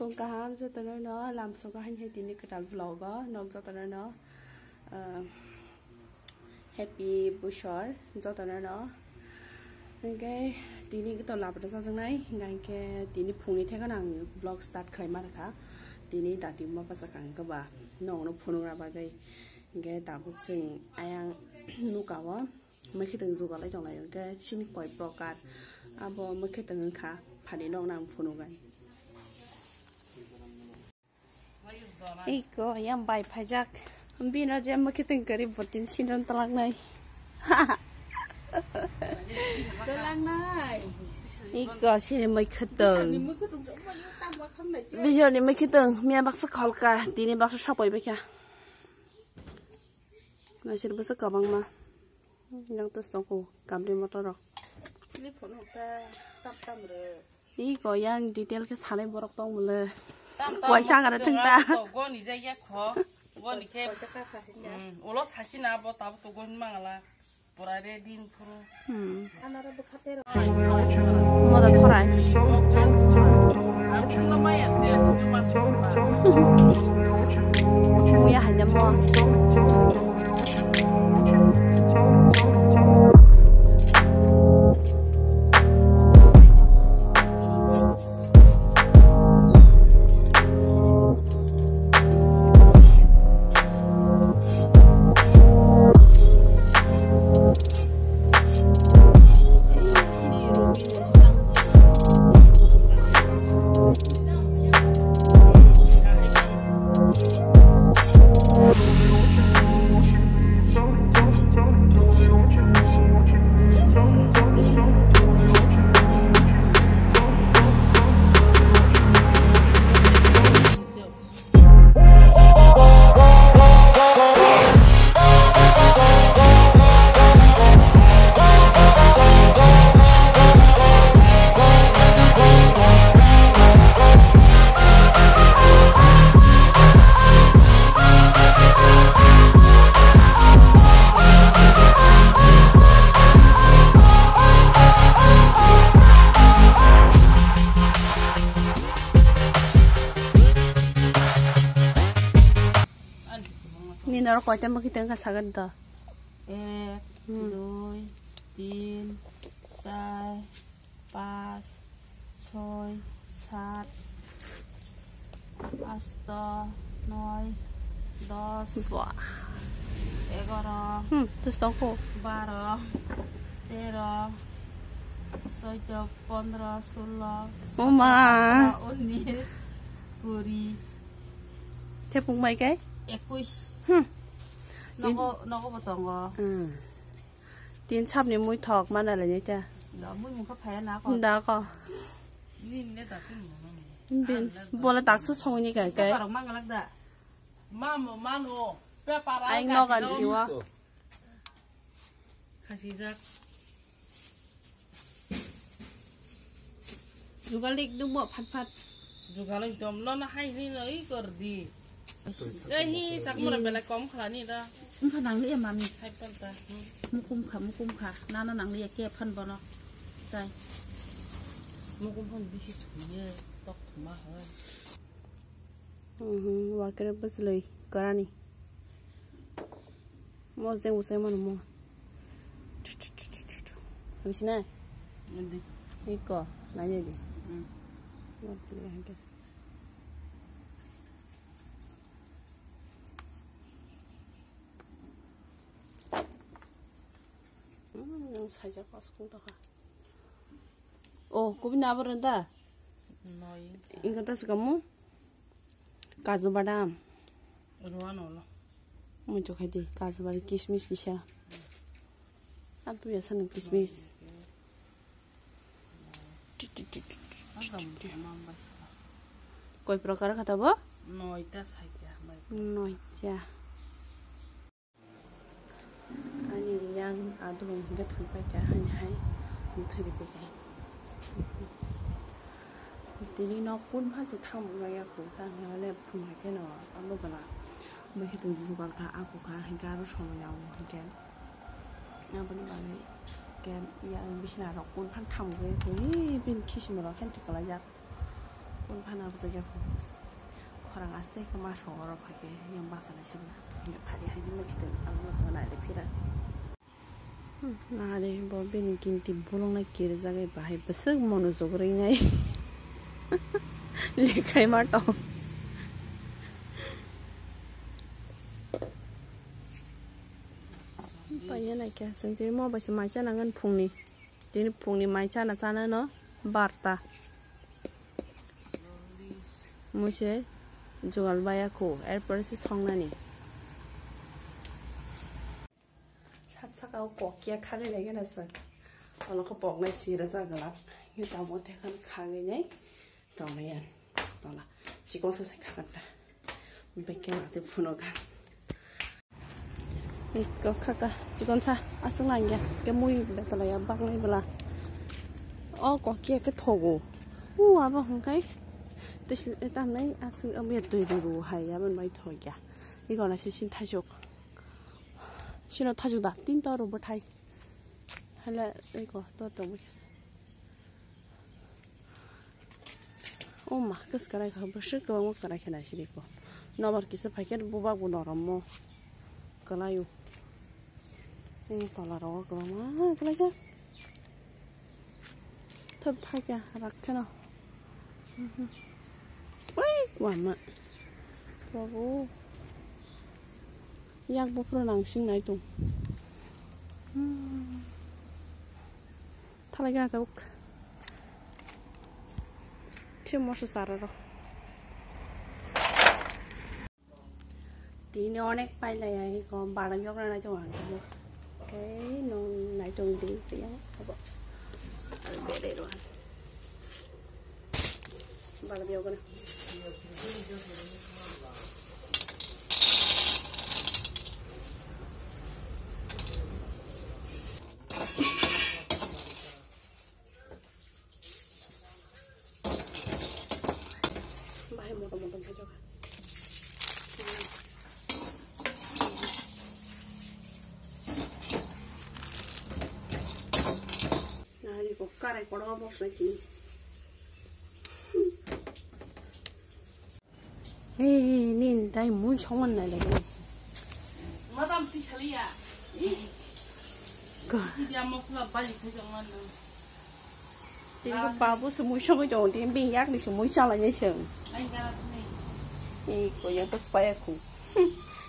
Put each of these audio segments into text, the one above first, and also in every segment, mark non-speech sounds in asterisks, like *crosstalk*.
phong cả hắn cho tao nói nó làm xong cả hắn hay tin cái tập vlog đó nó cho tao nói nó happy bushor cho tao nói nó nên cái tin cái tao làm được sao thế này ngay cái tin phun đi theo cái nàng vlog start khai mà cả tin đã tìm mà bắt cái cái bà nó nó phun ra bà cái cái tập bút sinh ai nu cả quá mấy khi từng dùng cái trong này cái xin quay broadcast à bộ mấy khi từng khá phải đi nó nàng phun ra Iko yang baik pajak. Bina jam makiting kari botin sinon talang nai. talang nai. Iko sini mai keteng. Bây giờ ni mai keteng, mia bác sắc khol ka, tí ni bác sắc sắp bồi bê Nói chuyện bác sắc cỏ bằng mà. Yang tes tông cô, cảm đi motor rồi. Re. Iko yang detail ke sana borok tong mule. quay 我上个的订单。我，我，嗯，我老伤心了，我打不到工忙了，不来得订。嗯。我的突然。我也还在忙。nak rokok macam kita dengan sangat hmm. dah. Eh, dua, tin, sai, pas, soy, sat, asta, noi, dos. Wah. Egoro. Hmm, terus toko. Baro. Tero. Soja pondra sulok. Oma. Unis. Kuri. Tepung mai kai? Eh? Ekuis. Hm. nó nó có một tuần rồi. Ừ. Tiến sắp này mũi thọc mà là là như thế, đó mũi mình có phé nó có đó có bên bố là tạc sức xong như cái cái anh nó gần gì quá? Juga lik đúng bộ phát phát Juga lik đúng nó hay gì lấy cờ đi đây chắc một lần là cóm khá nè đó. Không phải nặng lý mà mình hay phân ta. Mua cung khá mua cung khá na nó nặng lý kia phân vào nó. Sai mua cung phân bị sụt nhẹ tóc thủng mà hơn ừ và cái đó bớt cái này. Mua xem mua xem mà nó mua làm gì này. Cái. 살짝 빠스콩다가 오 고비 나버른다 인간 따스가 뭐 가즈바람 로아노라 먼저 가디 가즈바리 키스미스 기샤 안또 야사는 키스미스 কয় প্রকার খাতাব নয়টা সাইটা নয়টা 아니 양 adung ga thui pa ka han hai mu thui de pe ka ti ni no kun pha chu tham ga ya ku ta nga le phung ha ke no am lo bala ma he tu ju ga ka a ku ka han ga ro chom ya mu ke na ba ni ba le ke ya bi sna ro kun phan tham ga ku ni bin ki shi mo ro han ti ka la ya kun phan a ga ya ku korang aste ke mas ko ro pa ke yang ba sa na shi na ya pa di ha ni ma ki te am lo sa na le pi ra phira na de bo bin kinti bulong na kir jagai bahai basag monojog rai nai. *laughs* Lekhai ma to Bây này kìa, xong cái mua bà chỉ máy chá là ngân tao bỏ kia khá cái này cái là sợ tao nó có bỏ ngay xì ra ra cái lắm như tao muốn thấy khăn khá cái nhé tao này ăn tao là chỉ có sự sạch khăn ta, mình phải kêu là từ phụ nó gan mình có khá cả chỉ còn xa à sáng lành kìa cái mũi bé tao lấy băng này bla ô có kia cái thổ gù u à bao không cái tôi xin tao này à sự âm nhạc tùy rù hay à bên mấy thôi kìa 이거나 실신 타족 xin nó thay đã tin tao rồi bớt thay. Hay là đây có tôi tổng bớt ô mà cái cái này không bớt sức cái bông cái này cái này xí đi có. Nó bớt kia sẽ phải cái bộ bao của nó rồi mà cái này u. Nên tao là rồi cái mà cái này chứ. Thơm thay cha rắc cái nào. Wait, one minute. Bravo yak bofro nang sing nai tung thala ga tok che mo su sararo tí nó nè bay này này còn bà đang nhóc ra cho hoàng cái nó lại trùng tí tí á, được tiếng để để luôn, bà làm việc con vai có đó một số chị ê nên đây muốn sống ăn này là gì mà tao xí xí à cơ giờ một số bà gì cũng ăn luôn thì lúc bà bố số muốn sống cái chỗ thì bên giác thì số muốn cho là như thế anh ra là thế này ý có giờ tôi phải không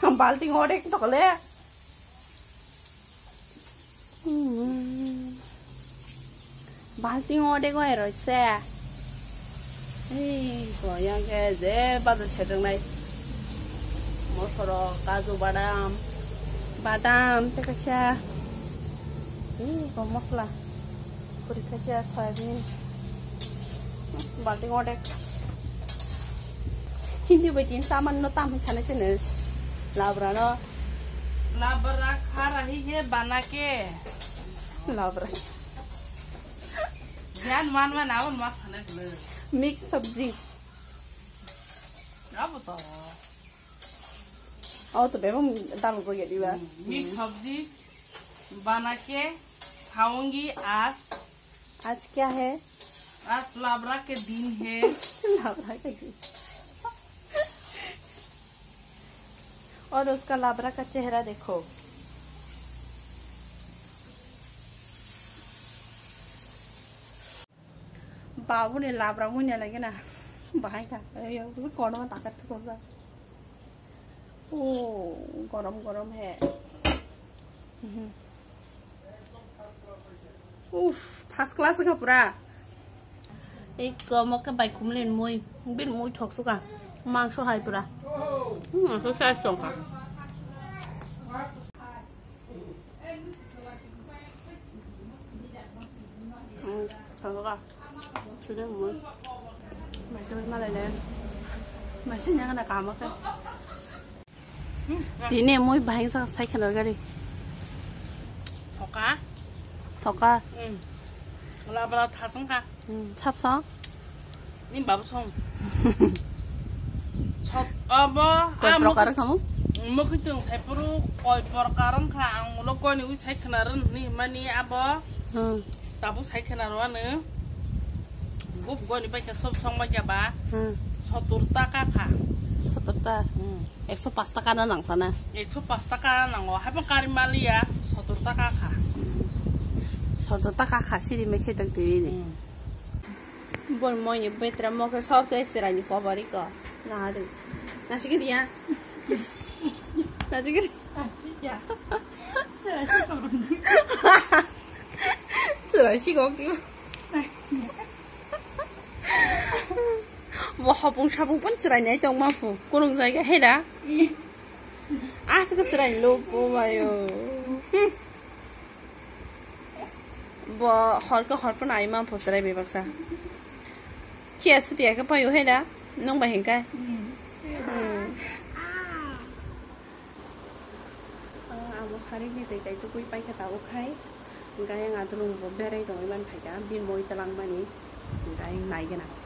không bà thì ngồi đấy cũng thật lẽ balting odegoe roise ei goyangke jebado sedengnai mosoro kaju badam badam tekaisa এই গো মশলা করে খাইছে আর সয়াবিন বাল্টিং অনেক হিন্দি বইদিন সামান্য তাম ছানেছে নে লাবরানো লাবরা খা রাহি হে বানাকে লাবরা मान मान आओ खाने के। लिए मिक्स सब्ज़ी। क्या बताओ? और तो बेबम दाल को ये दीवा हम्म, मिक्स सब्ज़ी बना के खाऊँगी आज। आज क्या है? आज लाबरा के दिन है। लाबरा के दिन। और उसका लाबरा का चेहरा देखो। bảo vấn đề làm ra muốn nhà này cái nào bài cả ấy rất còn nó tạt cái con ra ô còn đông còn đông hè uff pass class gặp ra ấy có một cái bài cũng lên môi không biết môi thuộc số cả mang số hai ra số sai sổ cả Hãy subscribe ừ, thôi cả chú đến môi mày sẽ mà lại lên mày sẽ nhớ là cả một cái tí này môi bài sao sai khăn rồi đi 더 가? thọc à 응. 라브라 타성 가. ừ, sắp sao 니 마부송. 첫 어버 Kau program kamu? mo khitung sai puru koi porkaran kha ang lo koi ni u sai khnaran ni mani abo Ừ. tabu sai khnarwa ne গুপ গনি পাইছে সব সংবাদ যাবা হুম সত্তর টাকা খা সত্তরটা একশো পাঁচ টাকা না নাংসানা একশো পাঁচ টাকা নাঙ্গো হাইবা কারি মালিয়া সত্তর টাকা খা সত্তর টাকা খাসি মেখে তাক দিলি 뭘 뭐니 베트남 먹을 수업도 했으라니 꺼버리고 나도 나 지금 이야 나 지금 쓰라 시고 뭐 허 bo hopong sabong pun serai nai trong ma fu kurung jaga heda as ke serai lo po mayo bo hor ke hor pun ai ma cái serai be baksa kia su tia ke pa yo heda nong ba hengkai amo sari ni te kai tu kui pai kata o khai ngai nga tulung bo berai dong iman phai ka bin moi talang mani ngai nai gena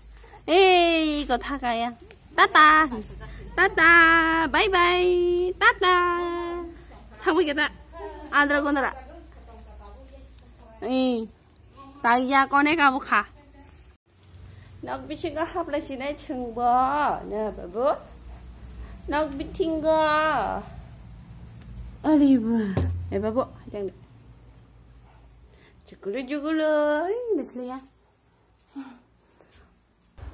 Ê, có tha cái à. Tata. Tata. Bye bye. Tata. Thằng với cái ta. À, Andra con ra. Ê. Tại gia con này cao khả. Nó bị sinh có hấp lại xin ấy chừng bò. Nè bà bố. Nó bị thinh gò. Oliver. Nè bà bố. Chẳng được. Chukulu chukulu. Đi xin nha.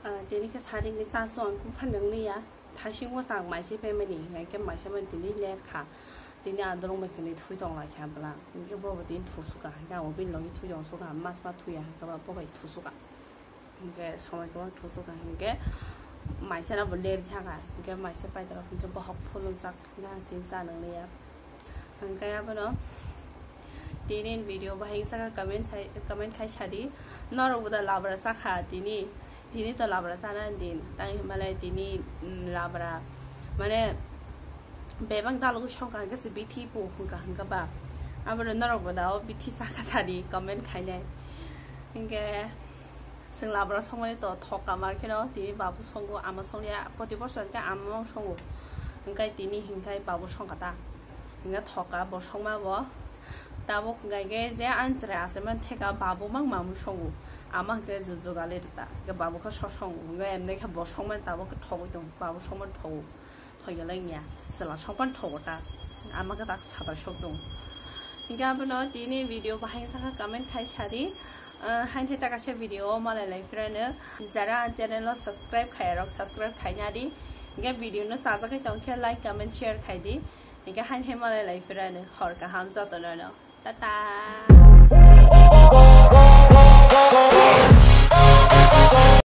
呃，店里去查的个三十万股票能力呀，他是我上买些白买的，俺跟买些买店里来看，店里俺都弄买给你推动了，看不啦？你要不我店图书馆，俺我边容易推动书馆，马什么推呀？干嘛不会图书馆？你给上完给我图书馆，你给买些那不累的下来，你给买些白的，你给不好铺弄着，那店啥能力呀？俺该要不喏。ดีนี่วิดีโอบ่ให้สักคอมเมนต์ใช้คอมเมนต์ใครชาดีนอรูดาลาบราสักหาดีนี่ tini to labra sana din tangi malai tini labra mane bebang ta logo shong kang kasi biti po kung kang ka ba amro norok ba daw biti sa kasari comment kai nai inge sing labra song mane to thok amar kino tini babu song go ama song ya poti bosor ka ama song go ingai tini hingai babu song kata inga thok ka bosong ma bo tabo kungai ge je answer ase man theka babu mang mamu song go 아마게 저조가레다 그 바보가 서성 응에 내가 뭐 성만 다보가 토고도 바보 성만 토고 토여랭이야 আমাকে তাক 토고다 সব 딱 사다 쇼동 ভিডিও বহাই থাকা 비디오 থাই সারি হাই হাইতে টাকাছে ভিডিও মালাই লাইফ্রানো যারা চ্যানেল সাবস্ক্রাইব খাই রক সাবস্ক্রাইব খাইনা দি ইনকে ভিডিও নো সাজাকে চমকে লাইক কমেন্ট শেয়ার খাই দি ইনকে হাইতে মালাই লাইফ্রানো হর কাহাম যতন টাটা oh, oh, oh,